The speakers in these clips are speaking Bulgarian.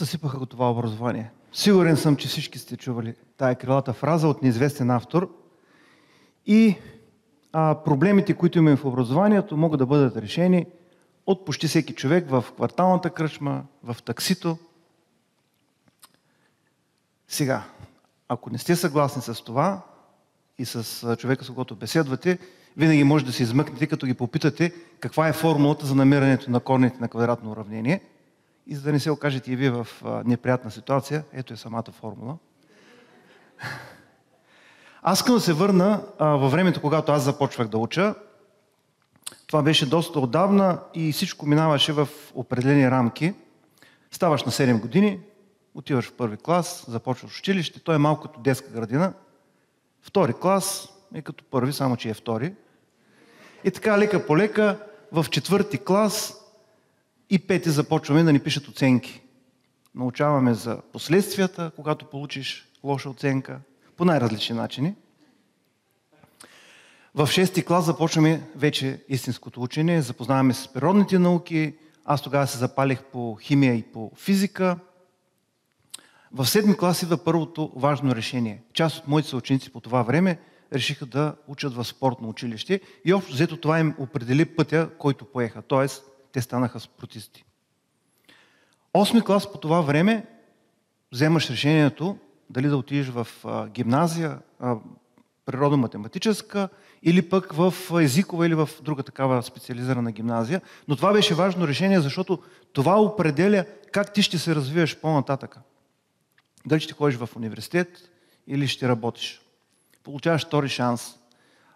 съсипаха го това образование. Сигурен съм, че всички сте чували тая крилата фраза от неизвестен автор. И а, проблемите, които имаме в образованието, могат да бъдат решени от почти всеки човек в кварталната кръчма, в таксито. Сега, ако не сте съгласни с това и с човека, с когото беседвате, винаги може да се измъкнете, като ги попитате каква е формулата за намирането на корните на квадратно уравнение. И за да не се окажете и вие в неприятна ситуация, ето е самата формула. Аз искам да се върна а, във времето, когато аз започвах да уча. Това беше доста отдавна и всичко минаваше в определени рамки. Ставаш на 7 години, отиваш в първи клас, започваш училище, то е малко като детска градина. Втори клас е като първи, само че е втори. И така лека по лека в четвърти клас и пети започваме да ни пишат оценки. Научаваме за последствията, когато получиш лоша оценка, по най-различни начини. В шести клас започваме вече истинското учене, запознаваме се с природните науки. Аз тогава се запалих по химия и по физика. В седми клас идва първото важно решение. Част от моите съученици по това време решиха да учат в спортно училище и общо взето това им определи пътя, който поеха. Тоест, те станаха спортисти. Осми клас по това време вземаш решението дали да отидеш в гимназия, природно-математическа, или пък в езикова или в друга такава специализирана гимназия. Но това беше важно решение, защото това определя как ти ще се развиеш по-нататъка. Дали ще ходиш в университет или ще работиш. Получаваш втори шанс.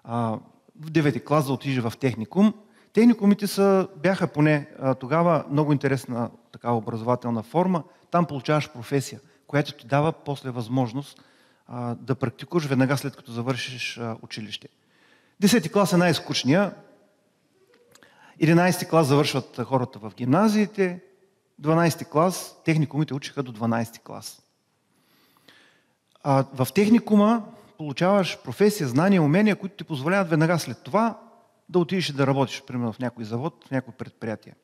в девети клас да отидеш в техникум. Техникумите са, бяха поне тогава много интересна такава образователна форма. Там получаваш професия – която ти дава после възможност а, да практикуваш веднага след като завършиш а, училище. Десети клас е най-скучния. 11 клас завършват хората в гимназиите. 12 клас, техникумите учиха до 12 клас. А, в техникума получаваш професия, знания, умения, които ти позволяват веднага след това да отидеш да работиш, примерно в някой завод, в някой предприятие.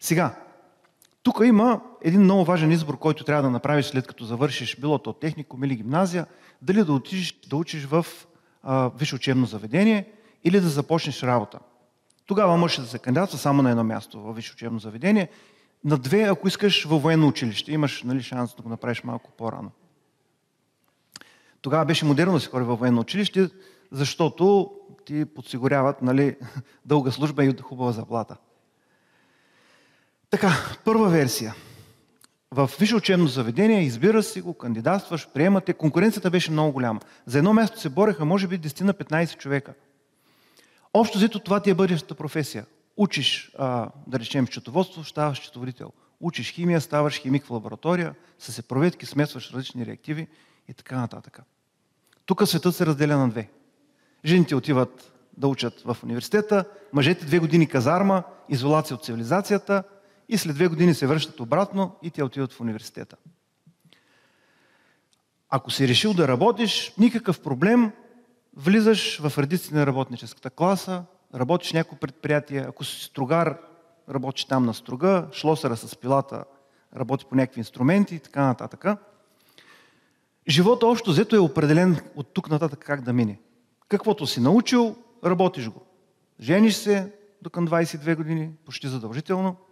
Сега, тук има един много важен избор, който трябва да направиш след като завършиш било то техникум или гимназия, дали да отидеш да учиш в а, висше учебно заведение или да започнеш работа. Тогава можеш да се кандидатства само на едно място в висше учебно заведение. На две, ако искаш във военно училище, имаш нали, шанс да го направиш малко по-рано. Тогава беше модерно да се хори във военно училище, защото ти подсигуряват нали, дълга служба и хубава заплата. Така, първа версия. В висше учебно заведение избира си го, кандидатстваш, приемате. Конкуренцията беше много голяма. За едно място се бореха, може би, 10 на 15 човека. Общо взето това ти е бъдещата професия. Учиш, а, да речем, счетоводство, ставаш счетоводител. Учиш химия, ставаш химик в лаборатория, с проветки смесваш различни реактиви и така нататък. Тук светът се разделя на две. Жените отиват да учат в университета, мъжете две години казарма, изолация от цивилизацията – и след две години се връщат обратно и те отиват в университета. Ако си решил да работиш, никакъв проблем, влизаш в редиците на работническата класа, работиш в някакво предприятие, ако си стругар, работиш там на струга, шлосъра с пилата, работи по някакви инструменти и така нататък. Живота общо взето е определен от тук нататък как да мине. Каквото си научил, работиш го. Жениш се до към 22 години, почти задължително –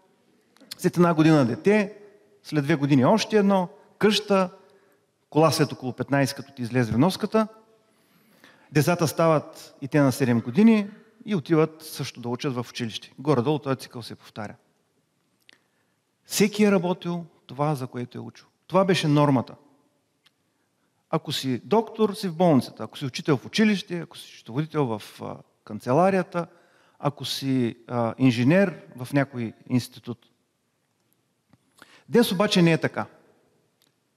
след една година дете, след две години още едно, къща, кола след около 15, като ти излезе вноската. Децата стават и те на 7 години и отиват също да учат в училище. Горе-долу този цикъл се повтаря. Всеки е работил това, за което е учил. Това беше нормата. Ако си доктор, си в болницата. Ако си учител в училище, ако си счетоводител в канцеларията, ако си инженер в някой институт. Днес обаче не е така.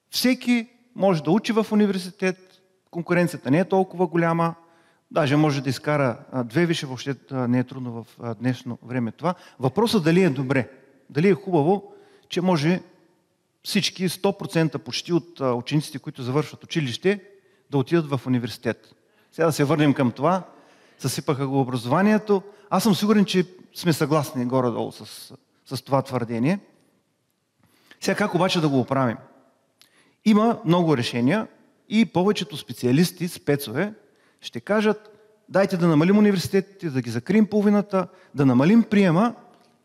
Всеки може да учи в университет, конкуренцията не е толкова голяма, даже може да изкара две висши, въобще не е трудно в днешно време това. Въпросът дали е добре, дали е хубаво, че може всички 100% почти от учениците, които завършват училище, да отидат в университет. Сега да се върнем към това. Съсипаха го образованието. Аз съм сигурен, че сме съгласни горе-долу с, с това твърдение – Сега как обаче да го оправим? Има много решения и повечето специалисти, спецове, ще кажат, дайте да намалим университетите, да ги закрием половината, да намалим приема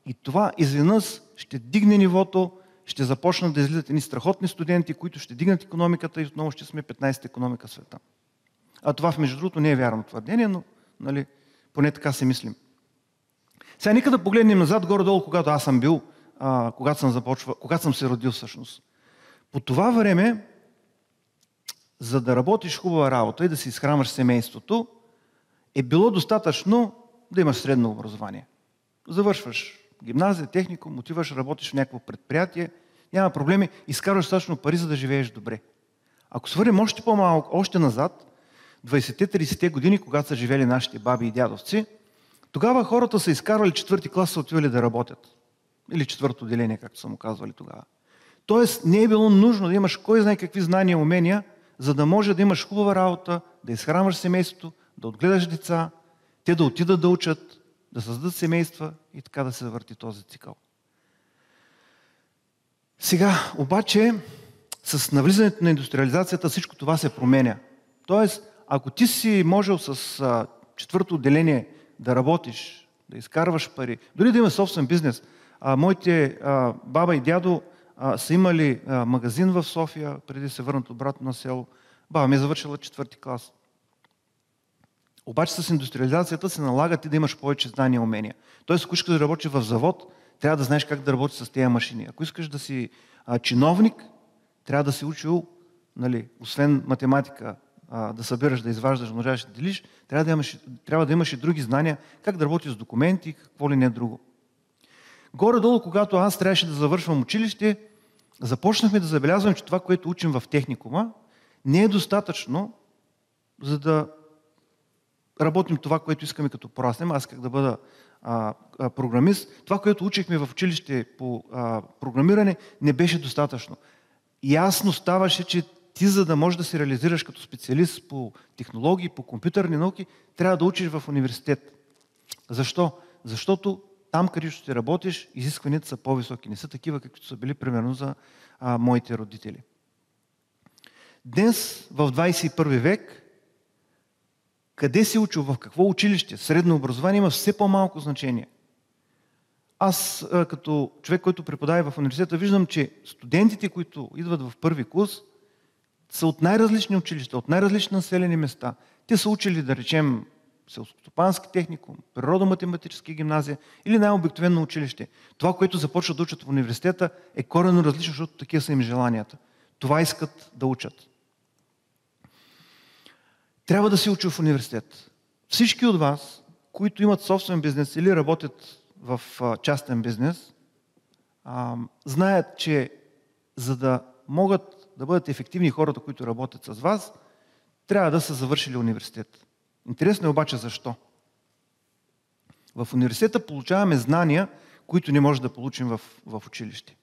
и това изведнъж ще дигне нивото, ще започнат да излизат едни страхотни студенти, които ще дигнат економиката и отново ще сме 15-та економика в света. А това, между другото, не е вярно твърдение, но нали, поне така се мислим. Сега нека да погледнем назад, горе-долу, когато аз съм бил, а, когато съм започва, когато съм се родил всъщност. По това време, за да работиш хубава работа и да си изхранваш семейството, е било достатъчно да имаш средно образование. Завършваш гимназия, техникум, отиваш, работиш в някакво предприятие, няма проблеми, изкарваш достатъчно пари, за да живееш добре. Ако свърнем още по-малко, още назад, 20-30-те години, когато са живели нашите баби и дядовци, тогава хората са изкарвали четвърти клас, са отивали да работят. Или четвърто отделение, както са му казвали тогава. Тоест не е било нужно да имаш кой знае какви знания и умения, за да може да имаш хубава работа, да изхранваш семейството, да отгледаш деца, те да отидат да учат, да създадат семейства и така да се завърти този цикъл. Сега, обаче, с навлизането на индустриализацията всичко това се променя. Тоест, ако ти си можел с а, четвърто отделение да работиш, да изкарваш пари, дори да имаш собствен бизнес, а, моите а, баба и дядо а, са имали а, магазин в София, преди да се върнат обратно на село. Баба ми е завършила четвърти клас. Обаче с индустриализацията се налага ти да имаш повече знания и умения. Тоест, ако искаш да работиш в завод, трябва да знаеш как да работиш с тези машини. Ако искаш да си а, чиновник, трябва да си учил, нали, освен математика, а, да събираш, да изваждаш, да умножаваш, да делиш, трябва да, имаш, трябва да имаш и други знания, как да работиш с документи, какво ли не друго. Горе-долу, когато аз трябваше да завършвам училище, започнахме да забелязваме, че това, което учим в техникума, не е достатъчно, за да работим това, което искаме като пораснем. Аз как да бъда а, а, програмист. Това, което учихме в училище по а, програмиране, не беше достатъчно. Ясно ставаше, че ти, за да можеш да се реализираш като специалист по технологии, по компютърни науки, трябва да учиш в университет. Защо? Защото там, където ще работиш, изискванията са по-високи. Не са такива, каквито са били примерно за а, моите родители. Днес, в 21 век, къде си учил, в какво училище, средно образование има все по-малко значение. Аз, като човек, който преподава в университета, виждам, че студентите, които идват в първи курс, са от най-различни училища, от най-различни населени места. Те са учили, да речем, селскостопански техникум, природо-математическа гимназия или най-обикновено училище. Това, което започват да учат в университета, е коренно различно, защото такива са им желанията. Това искат да учат. Трябва да се учи в университет. Всички от вас, които имат собствен бизнес или работят в частен бизнес, знаят, че за да могат да бъдат ефективни хората, които работят с вас, трябва да са завършили университет. Интересно е обаче защо. В университета получаваме знания, които не можем да получим в, в училище.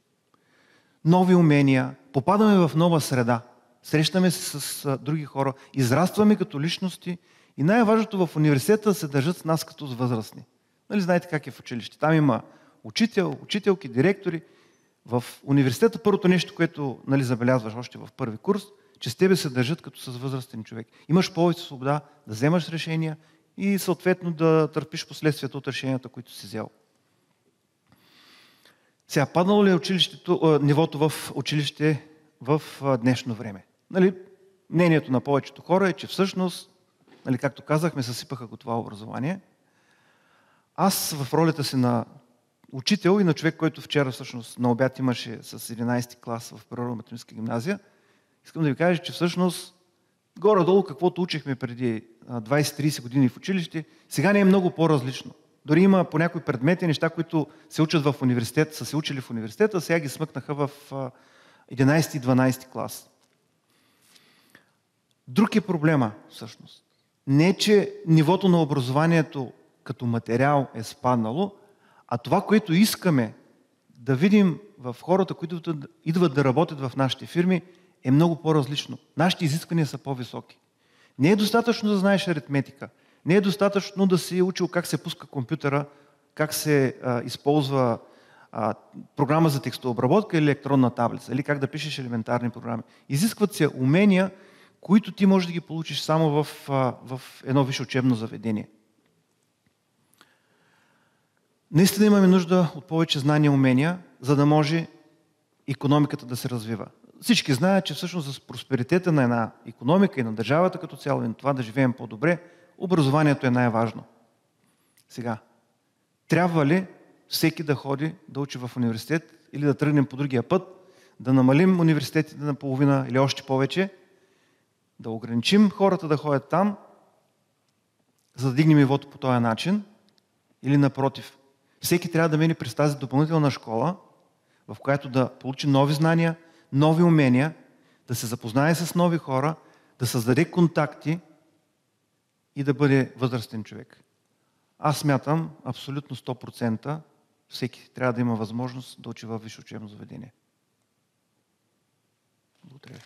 Нови умения, попадаме в нова среда, срещаме се с други хора, израстваме като личности и най-важното в университета се държат с нас като с възрастни. Нали знаете как е в училище? Там има учител, учителки, директори. В университета първото нещо, което нали, забелязваш още в първи курс – че с тебе се държат като с възрастен човек. Имаш повече свобода да вземаш решения и съответно да търпиш последствията от решенията, които си взел. Сега, паднало ли е нивото в училище в днешно време? Нали, мнението на повечето хора е, че всъщност, нали, както казахме, съсипаха го това образование. Аз в ролята си на учител и на човек, който вчера всъщност на обяд имаше с 11 клас в природно-математическа гимназия, Искам да ви кажа, че всъщност горе-долу каквото учихме преди 20-30 години в училище, сега не е много по-различно. Дори има по някои предмети неща, които се учат в университет, са се учили в университета, сега ги смъкнаха в 11 12 клас. Друг е проблема, всъщност. Не, че нивото на образованието като материал е спаднало, а това, което искаме да видим в хората, които идват да работят в нашите фирми, е много по-различно. Нашите изисквания са по-високи. Не е достатъчно да знаеш аритметика. Не е достатъчно да си учил как се пуска компютъра, как се а, използва а, програма за текстова обработка или електронна таблица, или как да пишеш елементарни програми. Изискват се умения, които ти можеш да ги получиш само в, а, в едно висше учебно заведение. Наистина имаме нужда от повече знания и умения, за да може економиката да се развива. Всички знаят, че всъщност с просперитета на една економика и на държавата като цяло и на това да живеем по-добре, образованието е най-важно. Сега, трябва ли всеки да ходи да учи в университет или да тръгнем по другия път, да намалим университетите на половина или още повече, да ограничим хората да ходят там, за да дигнем нивото по този начин, или напротив. Всеки трябва да мине през тази допълнителна школа, в която да получи нови знания, нови умения, да се запознае с нови хора, да създаде контакти и да бъде възрастен човек. Аз смятам абсолютно 100% всеки трябва да има възможност да учи във висше учебно заведение. Благодаря.